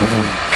Mm-hmm.